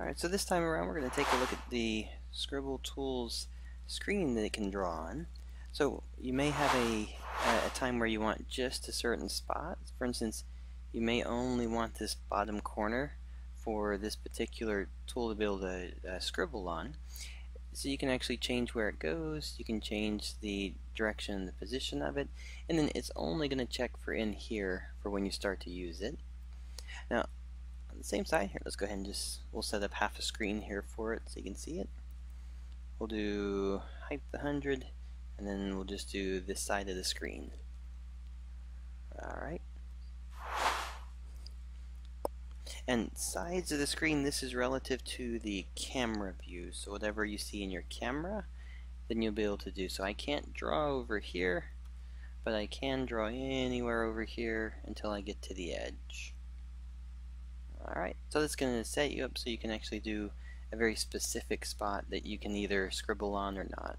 Alright, so this time around we're going to take a look at the Scribble Tools screen that it can draw on. So you may have a, a time where you want just a certain spot. For instance, you may only want this bottom corner for this particular tool to be able to scribble on. So you can actually change where it goes, you can change the direction and the position of it, and then it's only going to check for in here for when you start to use it. Now, the same side here, let's go ahead and just, we'll set up half a screen here for it so you can see it. We'll do height the 100, and then we'll just do this side of the screen. Alright. And sides of the screen, this is relative to the camera view. So whatever you see in your camera, then you'll be able to do. So I can't draw over here, but I can draw anywhere over here until I get to the edge. Alright, so that's going to set you up so you can actually do a very specific spot that you can either scribble on or not.